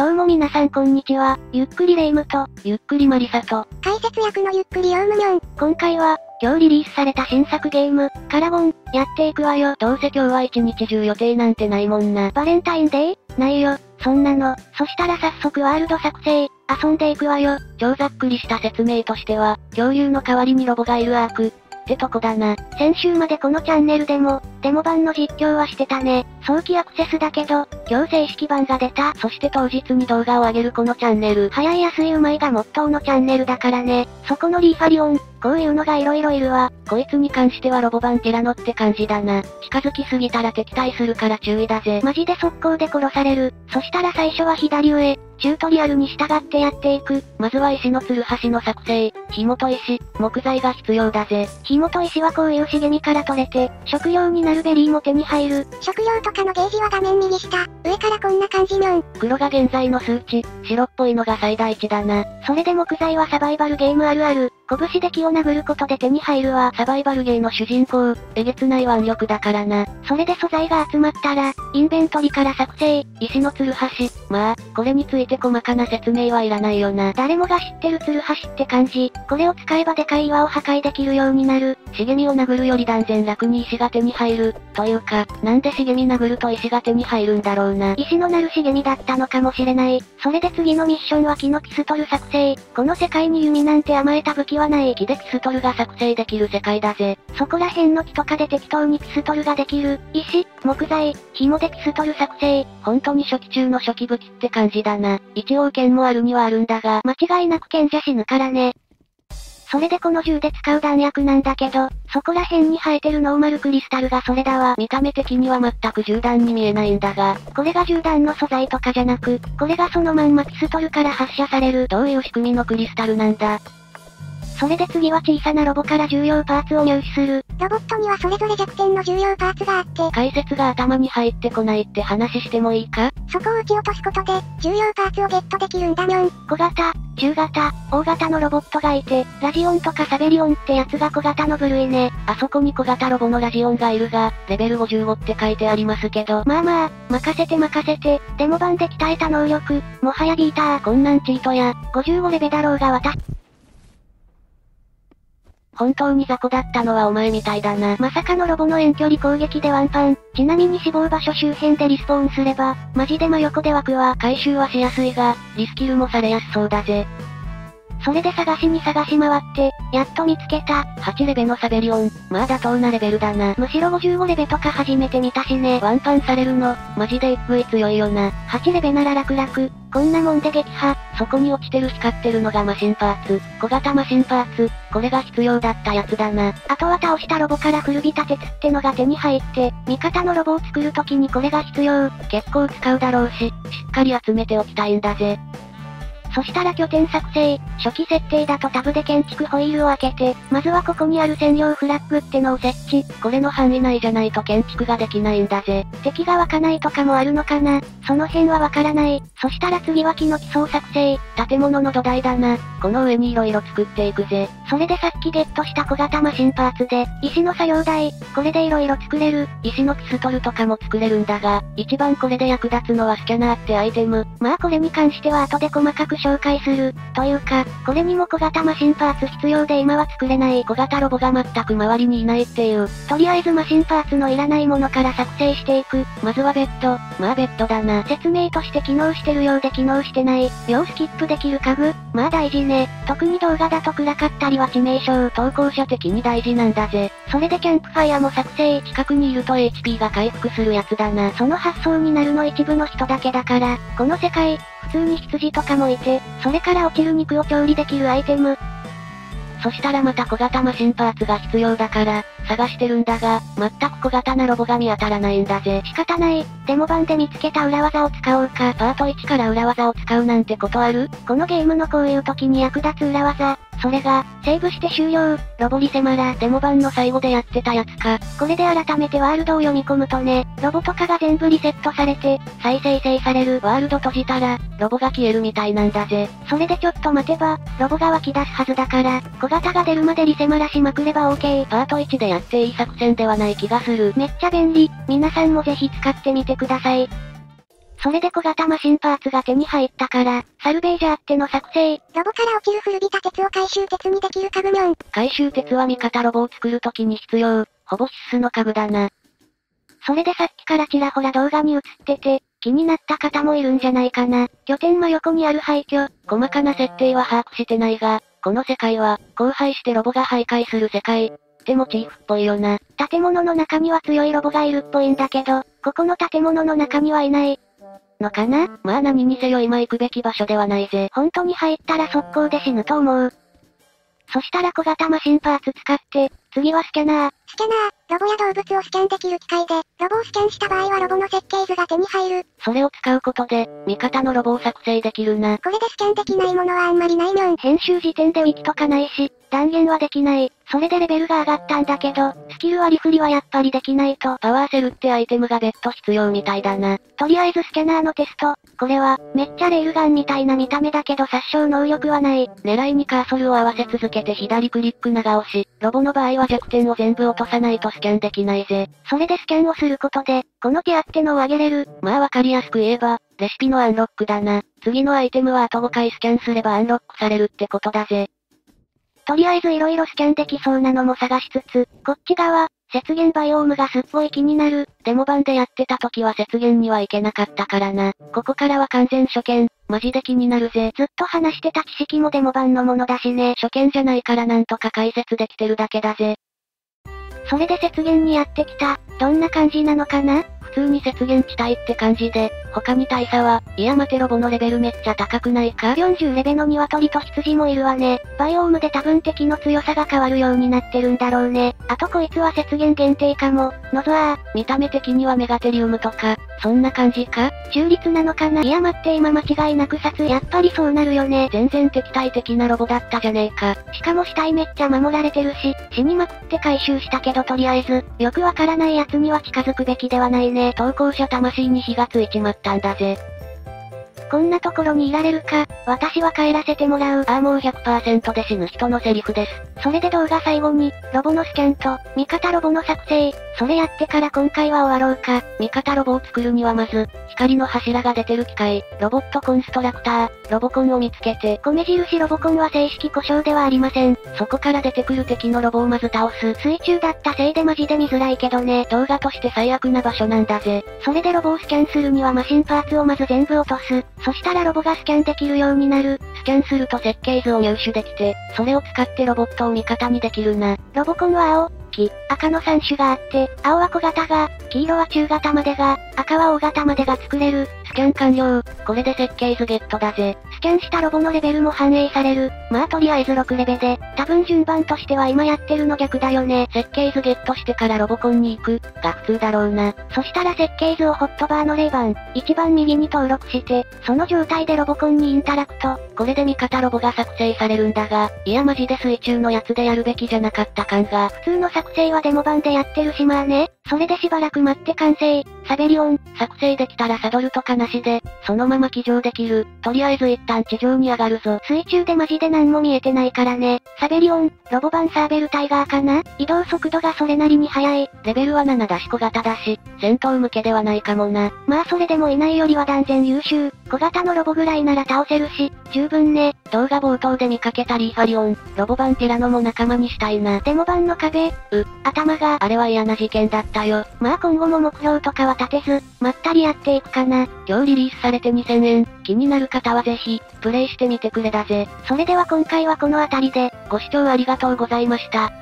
どうも皆さんこんにちは。ゆっくりレ夢ムと、ゆっくりマリサと、解説役のゆっくりヨウムニョン。今回は、今日リリースされた新作ゲーム、カラゴン、やっていくわよ。どうせ今日は一日中予定なんてないもんな。バレンタインデーないよ、そんなの。そしたら早速ワールド作成、遊んでいくわよ。超ざっくりした説明としては、恐竜の代わりにロボがいるアーク、ってとこだな。先週までこのチャンネルでも、デモ版の実況はしてたね。早期アクセスだけど、今日正式版が出た。そして当日に動画を上げるこのチャンネル。早い安いうまいがモットーのチャンネルだからね。そこのリーファリオン、こういうのが色々いるわ。こいつに関してはロボ版ティラノって感じだな。近づきすぎたら敵対するから注意だぜ。マジで速攻で殺される。そしたら最初は左上、チュートリアルに従ってやっていく。まずは石のツルハシの作成、紐と石、木材が必要だぜ。紐と石はこういう茂みから取れて、食料になるベリーも手に入る。食料とかのゲージは画面右下、上からこんな感じにょん。黒が現在の数値、白っぽいのが最大値だな。それで木材はサバイバルゲームあるある。拳で木を殴ることで手に入るわ。サバイバルゲーの主人公、えげつない腕力だからな。それで素材が集まったら、インベントリから作成。石のツルハシ。まあ、これについて細かな説明はいらないよな。誰もが知ってるツルハシって感じ。これを使えばでかい岩を破壊できるようになる。茂みを殴るより断然楽に石が手に入る。というか、なんで茂み殴ると石が手に入るんだろうな。石のなる茂みだったのかもしれない。それで次のミッションは木のピストル作成。この世界に弓なんて甘えた武器はない。木でピストルが作成できる世界だぜ。そこら辺の木とかで適当にピストルができる。石、木材、紐でピストル作成。本当に初期中の初期武器って感じだな。一応剣もあるにはあるんだが、間違いなく剣じゃ死ぬからね。それでこの銃で使う弾薬なんだけど、そこら辺に生えてるノーマルクリスタルがそれだわ。見た目的には全く銃弾に見えないんだが、これが銃弾の素材とかじゃなく、これがそのまんまピストルから発射される。どういう仕組みのクリスタルなんだそれで次は小さなロボから重要パーツを入手する。ロボットにはそれぞれ弱点の重要パーツがあって、解説が頭に入ってこないって話してもいいか？そこを撃ち落とすことで、重要パーツをゲットできるんだにょん。小型、中型、大型のロボットがいて、ラジオンとかサベリオンってやつが小型の部類ね。あそこに小型ロボのラジオンがいるが、レベル55って書いてありますけど。まあまあ、任せて任せて、デモ版で鍛えた能力、もはやビーター。こんなんチートや、55レベだろうが私。本当に雑魚だったのはお前みたいだな。まさかのロボの遠距離攻撃でワンパン。ちなみに死亡場所周辺でリスポーンすれば、マジで真横で湧くわ。回収はしやすいが、リスキルもされやすそうだぜ。それで探しに探し回って、やっと見つけた。8レベのサベリオン、まあ妥当なレベルだな。むしろ55レベとか初めて見たしね。ワンパンされるの、マジで一食い強いよな。8レベなら楽々。こんなもんで撃破。そこに落ちてる光ってるのがマシンパーツ。小型マシンパーツ。これが必要だったやつだな。あとは倒したロボから古びた鉄ってのが手に入って、味方のロボを作るときにこれが必要。結構使うだろうし、しっかり集めておきたいんだぜ。そしたら拠点作成、初期設定だとタブで建築ホイールを開けて、まずはここにある専用フラッグってのを設置。これの範囲内じゃないと建築ができないんだぜ。敵が湧かないとかもあるのかなその辺はわからない。そしたら次は木の基礎を作成。建物の土台だな。この上に色々作っていくぜ。それでさっきゲットした小型マシンパーツで、石の作業台、これで色々作れる。石のピストルとかも作れるんだが、一番これで役立つのはスキャナーってアイテム。まあこれに関しては後で細かく紹介する。というか、これにも小型マシンパーツ必要で今は作れない。小型ロボが全く周りにいないっていう。とりあえずマシンパーツのいらないものから作成していく。まずはベッド。まあベッドだな。説明として機能してるようで機能してない。秒スキップできる家具。まあ大事ね。特に動画だと暗かったりは致命傷。投稿者的に大事なんだぜ。それでキャンプファイアも作成。近くにいると HP が回復するやつだな。その発想になるの一部の人だけだから、この世界、普通に羊とかもいて、それから落ちる肉を調理できるアイテム。そしたらまた小型マシンパーツが必要だから、探してるんだが、全く小型なロボが見当たらないんだぜ。仕方ない。デモ版で見つけた裏技を使おうか。パート1から裏技を使うなんてことある？このゲームのこういう時に役立つ裏技。それが、セーブして終了。ロボリセマラ。デモ版の最後でやってたやつか。これで改めてワールドを読み込むとね、ロボとかが全部リセットされて、再生成される。ワールド閉じたら、ロボが消えるみたいなんだぜ。それでちょっと待てば、ロボが湧き出すはずだから、小型が出るまでリセマラしまくれば OK。パート1でやっていい作戦ではない気がする。めっちゃ便利。皆さんもぜひ使ってみてください。それで小型マシンパーツが手に入ったから、サルベージャーっての作成。ロボから落ちる古びた鉄を回収鉄にできる家具ミョン。回収鉄は味方ロボを作るときに必要、ほぼ必須の家具だな。それでさっきからちらほら動画に映ってて、気になった方もいるんじゃないかな。拠点真横にある廃墟。細かな設定は把握してないが、この世界は、荒廃してロボが徘徊する世界。ってモチーフっぽいよな。建物の中には強いロボがいるっぽいんだけど、ここの建物の中にはいない。のかな？まあ何にせよ今行くべき場所ではないぜ。本当に入ったら速攻で死ぬと思う。そしたら小型マシンパーツ使って、次はスキャナー。スキャナー、ロボや動物をスキャンできる機械で、ロボをスキャンした場合はロボの設計図が手に入る。それを使うことで、味方のロボを作成できるな。これでスキャンできないものはあんまりないミョン。編集時点でウィキとかないし、断言はできない。それでレベルが上がったんだけど、スキル割り振りはやっぱりできないと。パワーセルってアイテムが別途必要みたいだな。とりあえずスキャナーのテスト。これは、めっちゃレールガンみたいな見た目だけど殺傷能力はない。狙いにカーソルを合わせ続けて左クリック長押し。ロボの場合は弱点を全部落とさないとススキャンできないぜ。それでスキャンをすることで、この手あってのを上げれる。まあわかりやすく言えば、レシピのアンロックだな。次のアイテムはあと5回スキャンすればアンロックされるってことだぜ。とりあえず色々スキャンできそうなのも探しつつ、こっち側、雪原バイオームがすっごい気になる。デモ版でやってた時は雪原には行けなかったからな。ここからは完全初見。マジで気になるぜ。ずっと話してた知識もデモ版のものだしね。初見じゃないからなんとか解説できてるだけだぜ。それで雪原にやってきた。どんな感じなのかな？普通に雪原地帯って感じで、他に大差は、いや待てロボのレベルめっちゃ高くないか ?40 レベの鶏と羊もいるわね。バイオームで多分敵の強さが変わるようになってるんだろうね。あとこいつは雪原限定かも。ノゾアー。見た目的にはメガテリウムとか、そんな感じか？中立なのかな？いや待って今間違いなく殺やっぱりそうなるよね。全然敵対的なロボだったじゃねえか。しかも死体めっちゃ守られてるし、死にまくって回収したけどとりあえず、よくわからない奴には近づくべきではないね。投稿者魂に火がついちまったんだぜ。こんなところにいられるか、私は帰らせてもらう。ああもう100%で死ぬ人のセリフです。それで動画最後に、ロボのスキャンと、味方ロボの作成、それやってから今回は終わろうか。味方ロボを作るにはまず、光の柱が出てる機械、ロボットコンストラクター、ロボコンを見つけて、米印ロボコンは正式故障ではありません。そこから出てくる敵のロボをまず倒す。水中だったせいでマジで見づらいけどね。動画として最悪な場所なんだぜ。それでロボをスキャンするにはマシンパーツをまず全部落とす。そしたらロボがスキャンできるようになる。スキャンすると設計図を入手できて、それを使ってロボットを味方にできるな。ロボコンは青、黄、赤の3種があって、青は小型が、黄色は中型までが、赤は大型までが作れる。スキャン完了。これで設計図ゲットだぜ。スキャンしたロボのレベルも反映される。まあとりあえず6レベで、多分順番としては今やってるの逆だよね。設計図ゲットしてからロボコンに行く、が普通だろうな。そしたら設計図をホットバーの0番、一番右に登録して、その状態でロボコンにインタラクト。これで味方ロボが作成されるんだが、いやマジで水中のやつでやるべきじゃなかった感が。普通の作成はデモ版でやってるしまあね。それでしばらく待って完成。サベリオン。作成できたらサドルとかなしで、そのまま起乗できる。とりあえず一旦地上に上がるぞ。水中でマジで何も見えてないからね。サベリオン、ロボ版サーベルタイガーかな？移動速度がそれなりに速い。レベルは7だし小型だし、戦闘向けではないかもな。まあそれでもいないよりは断然優秀。小型のロボぐらいなら倒せるし、十分ね。動画冒頭で見かけたリーファリオン、ロボ版ティラノも仲間にしたいな。デモ版の壁、う、頭が、あれは嫌な事件だったよ。まあ今後も目標とかは立てず、まったりやっていくかな。今日リリースされて2000円、気になる方はぜひ、プレイしてみてくれだぜ。それでは今回はこの辺りで、ご視聴ありがとうございました。